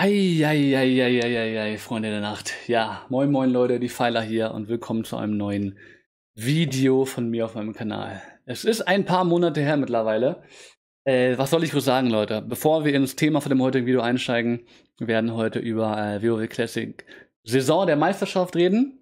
Eieieiei, Freunde der Nacht. Ja, moin moin Leute, die Pfeiler hier und willkommen zu einem neuen Video von mir auf meinem Kanal. Es ist ein paar Monate her mittlerweile. Äh, was soll ich wohl sagen, Leute? Bevor wir ins Thema von dem heutigen Video einsteigen, werden heute über äh, WoW Classic Saison der Meisterschaft reden.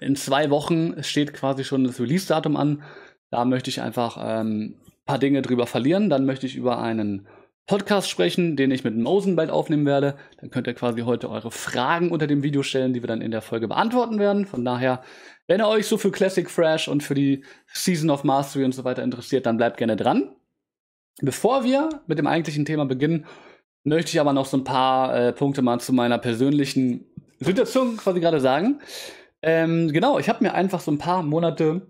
In zwei Wochen steht quasi schon das Release-Datum an. Da möchte ich einfach ähm, ein paar Dinge drüber verlieren. Dann möchte ich über einen Podcast sprechen, den ich mit Mosen bald aufnehmen werde. Dann könnt ihr quasi heute eure Fragen unter dem Video stellen, die wir dann in der Folge beantworten werden. Von daher, wenn ihr euch so für Classic Fresh und für die Season of Mastery und so weiter interessiert, dann bleibt gerne dran. Bevor wir mit dem eigentlichen Thema beginnen, möchte ich aber noch so ein paar äh, Punkte mal zu meiner persönlichen Situation quasi gerade sagen. Ähm, genau, ich habe mir einfach so ein paar Monate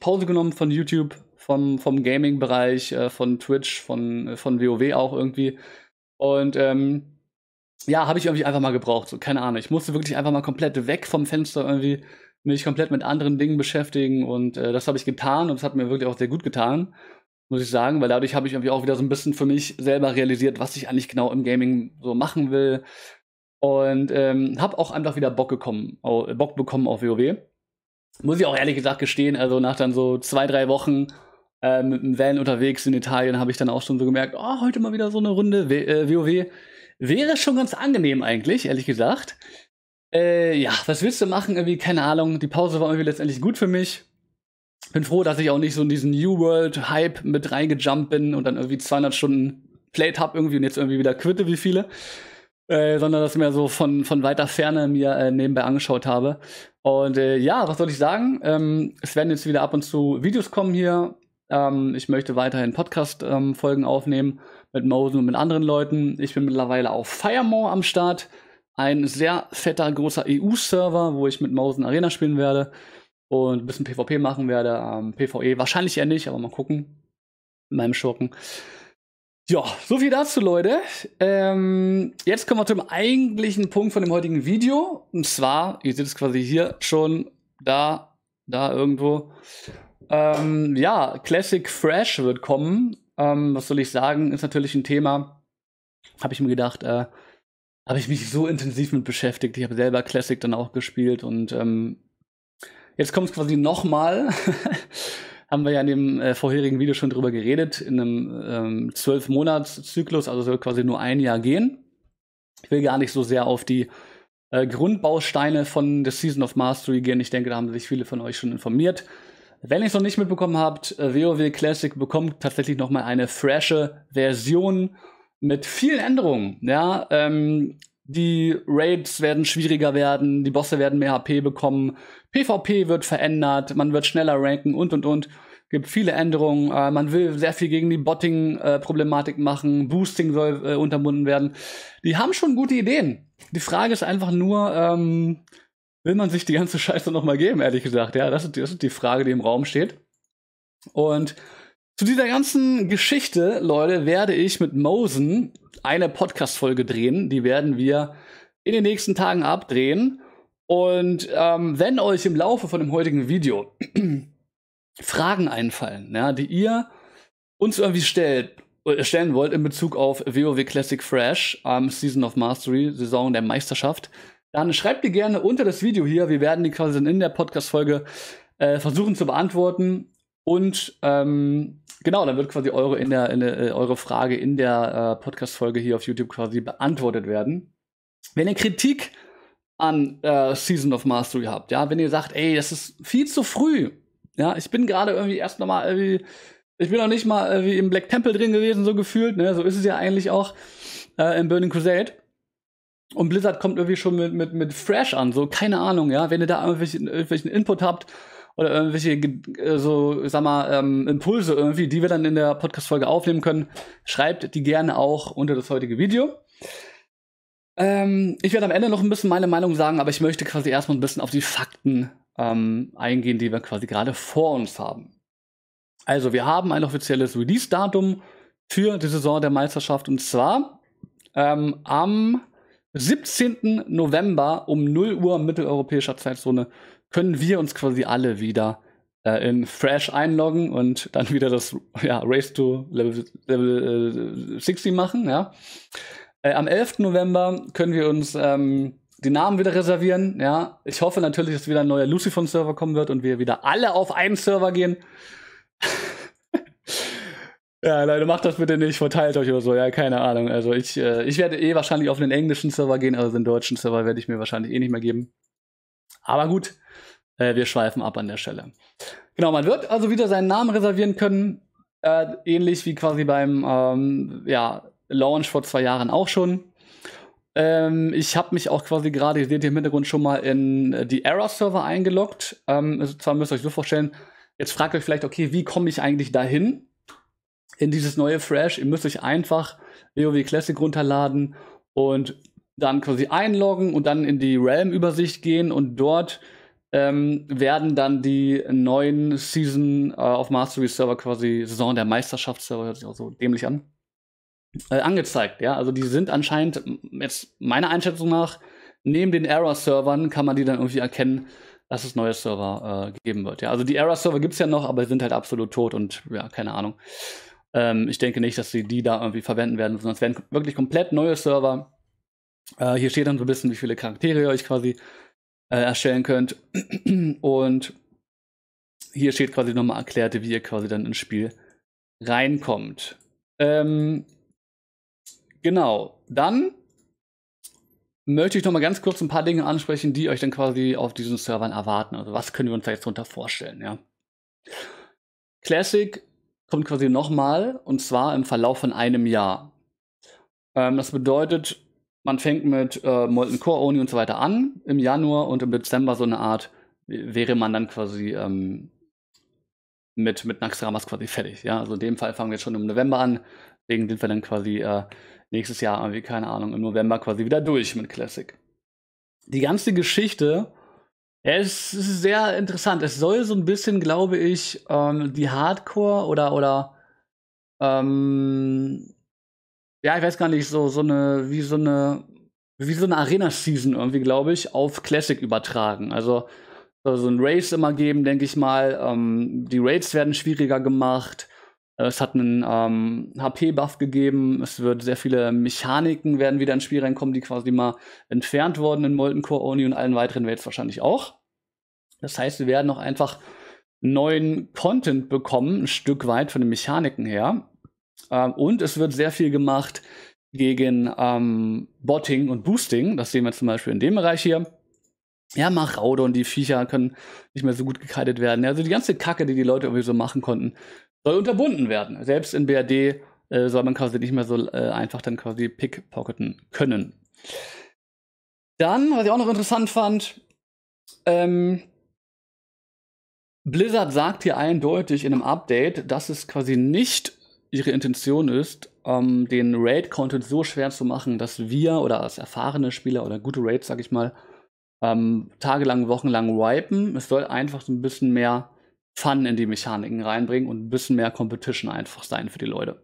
Pause genommen von YouTube, vom, vom Gaming-Bereich, äh, von Twitch, von, äh, von WoW auch irgendwie. Und ähm, ja, habe ich irgendwie einfach mal gebraucht. So, keine Ahnung. Ich musste wirklich einfach mal komplett weg vom Fenster irgendwie, mich komplett mit anderen Dingen beschäftigen. Und äh, das habe ich getan und es hat mir wirklich auch sehr gut getan, muss ich sagen, weil dadurch habe ich irgendwie auch wieder so ein bisschen für mich selber realisiert, was ich eigentlich genau im Gaming so machen will. Und ähm, habe auch einfach wieder Bock, gekommen, Bock bekommen auf WoW. Muss ich auch ehrlich gesagt gestehen, also nach dann so zwei, drei Wochen äh, mit dem Van unterwegs in Italien habe ich dann auch schon so gemerkt, oh, heute mal wieder so eine Runde w äh, WoW. Wäre schon ganz angenehm eigentlich, ehrlich gesagt. Äh, ja, was willst du machen? Irgendwie, keine Ahnung. Die Pause war irgendwie letztendlich gut für mich. Bin froh, dass ich auch nicht so in diesen New World Hype mit reingejumpt bin und dann irgendwie 200 Stunden Played hab irgendwie und jetzt irgendwie wieder quitte wie viele. Äh, sondern das mir so von, von weiter Ferne mir äh, nebenbei angeschaut habe. Und äh, ja, was soll ich sagen? Ähm, es werden jetzt wieder ab und zu Videos kommen hier ähm, ich möchte weiterhin Podcast-Folgen ähm, aufnehmen mit Mosen und mit anderen Leuten. Ich bin mittlerweile auf Firemore am Start. Ein sehr fetter, großer EU-Server, wo ich mit Mosen Arena spielen werde und ein bisschen PvP machen werde. Ähm, PvE wahrscheinlich eher nicht, aber mal gucken. Mit meinem Schurken. Ja, so viel dazu, Leute. Ähm, jetzt kommen wir zum eigentlichen Punkt von dem heutigen Video. Und zwar, ihr seht es quasi hier schon, da, da irgendwo. Ähm, ja, Classic Fresh wird kommen. Ähm, was soll ich sagen? Ist natürlich ein Thema. Habe ich mir gedacht, äh, habe ich mich so intensiv mit beschäftigt. Ich habe selber Classic dann auch gespielt und ähm, jetzt kommt es quasi nochmal. haben wir ja in dem äh, vorherigen Video schon drüber geredet, in einem zwölf ähm, Monats Zyklus, also soll quasi nur ein Jahr gehen. Ich will gar nicht so sehr auf die äh, Grundbausteine von The Season of Mastery gehen. Ich denke, da haben sich viele von euch schon informiert. Wenn ihr es noch nicht mitbekommen habt, WoW äh, Classic bekommt tatsächlich noch mal eine frische Version mit vielen Änderungen. Ja, ähm, die Raids werden schwieriger werden, die Bosse werden mehr HP bekommen, PvP wird verändert, man wird schneller ranken und und und. Gibt viele Änderungen. Äh, man will sehr viel gegen die Botting-Problematik äh, machen. Boosting soll äh, unterbunden werden. Die haben schon gute Ideen. Die Frage ist einfach nur, ähm, will man sich die ganze Scheiße nochmal geben, ehrlich gesagt. Ja, das ist, das ist die Frage, die im Raum steht. Und zu dieser ganzen Geschichte, Leute, werde ich mit Mosen eine Podcast-Folge drehen. Die werden wir in den nächsten Tagen abdrehen. Und ähm, wenn euch im Laufe von dem heutigen Video Fragen einfallen, ja, die ihr uns irgendwie stellt, äh, stellen wollt in Bezug auf WoW Classic Fresh, ähm, Season of Mastery, Saison der Meisterschaft, dann schreibt die gerne unter das Video hier. Wir werden die quasi in der Podcast-Folge äh, versuchen zu beantworten. Und ähm, genau, dann wird quasi eure, in der, in der, äh, eure Frage in der äh, Podcast-Folge hier auf YouTube quasi beantwortet werden. Wenn ihr Kritik an äh, Season of Mastery habt, ja, wenn ihr sagt, ey, das ist viel zu früh, ja, ich bin gerade irgendwie erst nochmal irgendwie, ich bin noch nicht mal irgendwie im Black Temple drin gewesen, so gefühlt, ne, so ist es ja eigentlich auch äh, im Burning Crusade. Und Blizzard kommt irgendwie schon mit, mit, mit Fresh an, so, keine Ahnung, ja. Wenn ihr da irgendwelchen, irgendwelchen Input habt oder irgendwelche, äh, so, sag mal, ähm, Impulse irgendwie, die wir dann in der Podcast-Folge aufnehmen können, schreibt die gerne auch unter das heutige Video. Ähm, ich werde am Ende noch ein bisschen meine Meinung sagen, aber ich möchte quasi erstmal ein bisschen auf die Fakten ähm, eingehen, die wir quasi gerade vor uns haben. Also, wir haben ein offizielles Release-Datum für die Saison der Meisterschaft und zwar ähm, am 17. November um 0 Uhr mitteleuropäischer Zeitzone können wir uns quasi alle wieder äh, in Fresh einloggen und dann wieder das ja, Race to Level, Level äh, 60 machen. Ja. Äh, am 11. November können wir uns ähm, die Namen wieder reservieren. Ja, ich hoffe natürlich, dass wieder ein neuer Lucifer-Server kommen wird und wir wieder alle auf einen Server gehen. Ja, Leute, macht das bitte nicht, verteilt euch oder so. Ja, keine Ahnung. Also ich, äh, ich werde eh wahrscheinlich auf den englischen Server gehen, also den deutschen Server werde ich mir wahrscheinlich eh nicht mehr geben. Aber gut, äh, wir schweifen ab an der Stelle. Genau, man wird also wieder seinen Namen reservieren können, äh, ähnlich wie quasi beim ähm, ja, Launch vor zwei Jahren auch schon. Ähm, ich habe mich auch quasi gerade, ihr seht im Hintergrund schon mal in äh, die Error-Server eingeloggt. Ähm, zwar müsst ihr euch so vorstellen, jetzt fragt euch vielleicht, okay, wie komme ich eigentlich dahin? In dieses neue Fresh. Ihr müsst euch einfach WoW Classic runterladen und dann quasi einloggen und dann in die Realm-Übersicht gehen und dort ähm, werden dann die neuen Season äh, auf Mastery Server quasi Saison der Meisterschaftsserver, hört sich auch so dämlich an, äh, angezeigt. Ja, also die sind anscheinend jetzt meiner Einschätzung nach neben den Error-Servern kann man die dann irgendwie erkennen, dass es neue Server äh, geben wird. Ja, also die Error-Server gibt es ja noch, aber sind halt absolut tot und ja, keine Ahnung. Ähm, ich denke nicht, dass sie die da irgendwie verwenden werden, sondern es werden wirklich komplett neue Server. Äh, hier steht dann so ein bisschen, wie viele Charaktere ihr euch quasi äh, erstellen könnt. Und hier steht quasi nochmal erklärt, wie ihr quasi dann ins Spiel reinkommt. Ähm, Genau. Dann möchte ich noch mal ganz kurz ein paar Dinge ansprechen, die euch dann quasi auf diesen Servern erwarten. Also was können wir uns da jetzt drunter vorstellen, ja? Classic kommt quasi nochmal und zwar im Verlauf von einem Jahr. Ähm, das bedeutet, man fängt mit äh, Molten Core Oni und so weiter an im Januar und im Dezember so eine Art wäre man dann quasi ähm, mit, mit Naxxramas quasi fertig. Ja? Also in dem Fall fangen wir schon im November an, deswegen sind wir dann quasi äh, nächstes Jahr irgendwie, keine Ahnung, im November quasi wieder durch mit Classic. Die ganze Geschichte, ja, es ist sehr interessant. Es soll so ein bisschen, glaube ich, ähm, die Hardcore oder, oder, ähm, ja, ich weiß gar nicht, so, so eine, wie so eine, wie so eine Arena-Season irgendwie, glaube ich, auf Classic übertragen. Also, so ein Race immer geben, denke ich mal. Ähm, die Raids werden schwieriger gemacht. Es hat einen ähm, HP-Buff gegeben. Es wird sehr viele Mechaniken werden wieder ins Spiel reinkommen, die quasi mal entfernt wurden in Molten Core Oni und allen weiteren Welts wahrscheinlich auch. Das heißt, wir werden auch einfach neuen Content bekommen, ein Stück weit von den Mechaniken her. Ähm, und es wird sehr viel gemacht gegen ähm, Botting und Boosting. Das sehen wir zum Beispiel in dem Bereich hier. Ja, mach Raude und die Viecher können nicht mehr so gut gekleidet werden. Also die ganze Kacke, die die Leute irgendwie so machen konnten, soll unterbunden werden. Selbst in BRD äh, soll man quasi nicht mehr so äh, einfach dann quasi pickpocketen können. Dann, was ich auch noch interessant fand, ähm, Blizzard sagt hier eindeutig in einem Update, dass es quasi nicht ihre Intention ist, ähm, den Raid-Content so schwer zu machen, dass wir oder als erfahrene Spieler oder gute Raids, sag ich mal, ähm, tagelang, wochenlang wipen. Es soll einfach so ein bisschen mehr Fun in die Mechaniken reinbringen und ein bisschen mehr Competition einfach sein für die Leute.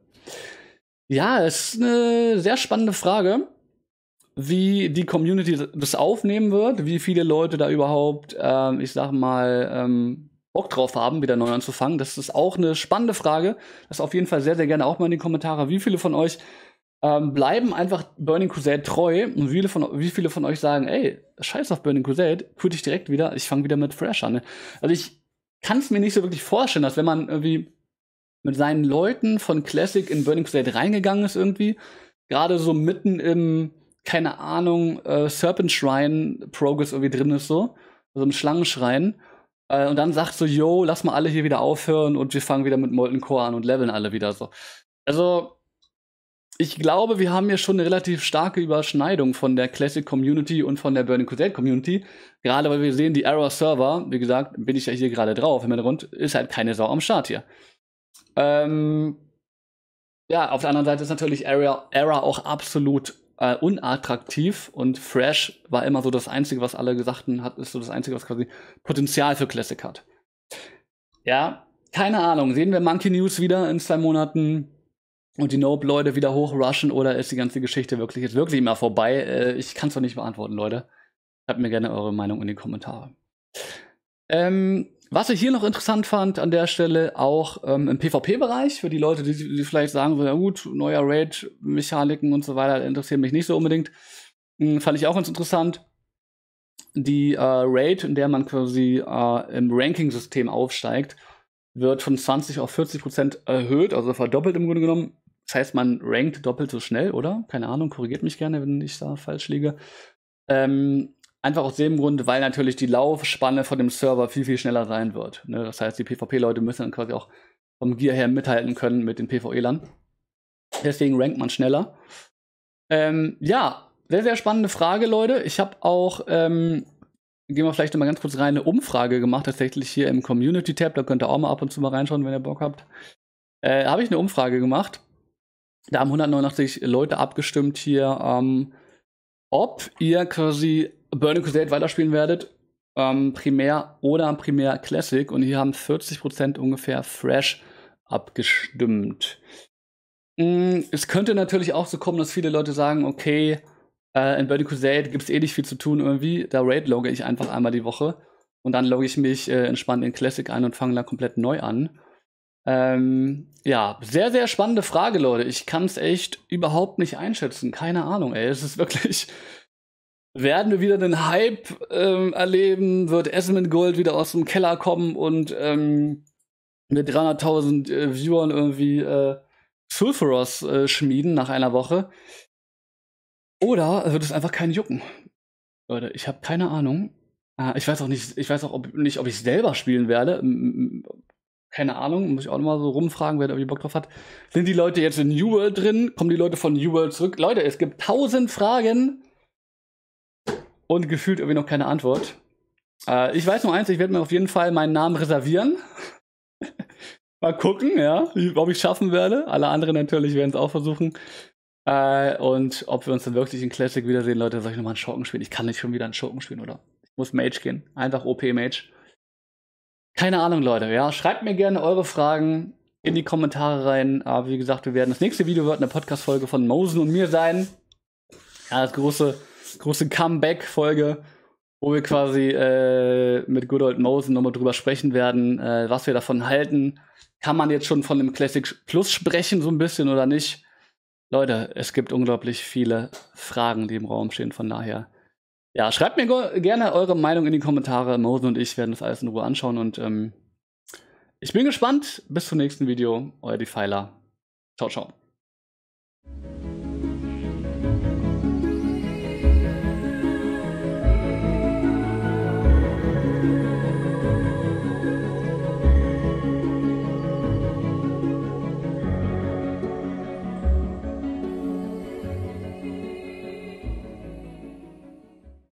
Ja, es ist eine sehr spannende Frage, wie die Community das aufnehmen wird, wie viele Leute da überhaupt, äh, ich sag mal, ähm, Bock drauf haben, wieder neu anzufangen. Das ist auch eine spannende Frage. Das auf jeden Fall sehr, sehr gerne auch mal in die Kommentare. Wie viele von euch ähm, bleiben einfach Burning Crusade treu und viele von, wie viele von euch sagen, ey, scheiß auf Burning Crusade, quit ich direkt wieder, ich fange wieder mit Fresh an. Ne? Also ich kann es mir nicht so wirklich vorstellen, dass wenn man irgendwie mit seinen Leuten von Classic in Burning Crusade reingegangen ist irgendwie, gerade so mitten im, keine Ahnung, äh, Serpent Shrine Progress irgendwie drin ist so, so im Schlangenschrein, äh, und dann sagt so, yo, lass mal alle hier wieder aufhören und wir fangen wieder mit Molten Core an und leveln alle wieder so. Also, ich glaube, wir haben hier schon eine relativ starke Überschneidung von der Classic Community und von der Burning Crusade Community. Gerade weil wir sehen, die Error Server, wie gesagt, bin ich ja hier gerade drauf im Hintergrund, ist halt keine Sau am Start hier. Ähm, ja, auf der anderen Seite ist natürlich Error, Error auch absolut äh, unattraktiv und Fresh war immer so das Einzige, was alle gesagt hat, ist so das Einzige, was quasi Potenzial für Classic hat. Ja, keine Ahnung. Sehen wir Monkey News wieder in zwei Monaten? Und die Nope-Leute wieder hochrushen oder ist die ganze Geschichte wirklich jetzt wirklich immer vorbei? Äh, ich kann es doch nicht beantworten, Leute. Schreibt mir gerne eure Meinung in die Kommentare. Ähm, was ich hier noch interessant fand an der Stelle, auch ähm, im PvP-Bereich, für die Leute, die, die vielleicht sagen, so, ja gut, neuer Raid-Mechaniken und so weiter, interessieren mich nicht so unbedingt. Hm, fand ich auch ganz interessant. Die äh, Raid, in der man quasi äh, im Ranking-System aufsteigt, wird von 20 auf 40 Prozent erhöht, also verdoppelt im Grunde genommen. Das heißt, man rankt doppelt so schnell, oder? Keine Ahnung, korrigiert mich gerne, wenn ich da falsch liege. Ähm, einfach aus dem Grund, weil natürlich die Laufspanne von dem Server viel, viel schneller sein wird. Ne? Das heißt, die PvP-Leute müssen dann quasi auch vom Gear her mithalten können mit den PvE-Lern. Deswegen rankt man schneller. Ähm, ja, sehr, sehr spannende Frage, Leute. Ich habe auch ähm, gehen wir vielleicht mal ganz kurz rein, eine Umfrage gemacht, tatsächlich hier im Community-Tab. Da könnt ihr auch mal ab und zu mal reinschauen, wenn ihr Bock habt. Äh, Habe ich eine Umfrage gemacht. Da haben 189 Leute abgestimmt hier, ähm, ob ihr quasi Burning Crusade weiterspielen werdet. Ähm, primär oder primär Classic. Und hier haben 40% ungefähr Fresh abgestimmt. Mm, es könnte natürlich auch so kommen, dass viele Leute sagen, okay, äh, in Burning Crusade gibt es eh nicht viel zu tun irgendwie. Da raid-logge ich einfach einmal die Woche. Und dann logge ich mich äh, entspannt in Classic ein und fange da komplett neu an. Ähm, ja, sehr, sehr spannende Frage, Leute. Ich kann es echt überhaupt nicht einschätzen. Keine Ahnung, ey. Es ist wirklich. Werden wir wieder den Hype ähm, erleben? Wird Esmond Gold wieder aus dem Keller kommen und ähm, mit 300.000 äh, Viewern irgendwie äh, Sulfuros äh, schmieden nach einer Woche? Oder wird es einfach keinen jucken? Leute, ich habe keine Ahnung. Äh, ich weiß auch nicht, ich weiß auch ob, nicht, ob ich selber spielen werde. Keine Ahnung, muss ich auch nochmal so rumfragen, wer da Bock drauf hat. Sind die Leute jetzt in New World drin? Kommen die Leute von New World zurück? Leute, es gibt tausend Fragen und gefühlt irgendwie noch keine Antwort. Äh, ich weiß nur eins, ich werde mir auf jeden Fall meinen Namen reservieren. Mal gucken, ja, ob ich schaffen werde. Alle anderen natürlich werden es auch versuchen. Äh, und ob wir uns dann wirklich in Classic wiedersehen, Leute, soll ich nochmal einen Schurken spielen? Ich kann nicht schon wieder einen Schurken spielen, oder? Ich muss Mage gehen. Einfach OP-Mage. Keine Ahnung, Leute. Ja, schreibt mir gerne eure Fragen in die Kommentare rein. Aber wie gesagt, wir werden das nächste Video wird eine Podcast-Folge von Mosen und mir sein. Ja, das große, große Comeback-Folge, wo wir quasi äh, mit Good Old Mosen nochmal drüber sprechen werden, äh, was wir davon halten. Kann man jetzt schon von dem Classic Plus sprechen, so ein bisschen oder nicht? Leute, es gibt unglaublich viele Fragen, die im Raum stehen. Von daher, ja, schreibt mir gerne eure Meinung in die Kommentare. Mosen und ich werden das alles in Ruhe anschauen und ähm, ich bin gespannt. Bis zum nächsten Video. Euer Defiler. Ciao, ciao.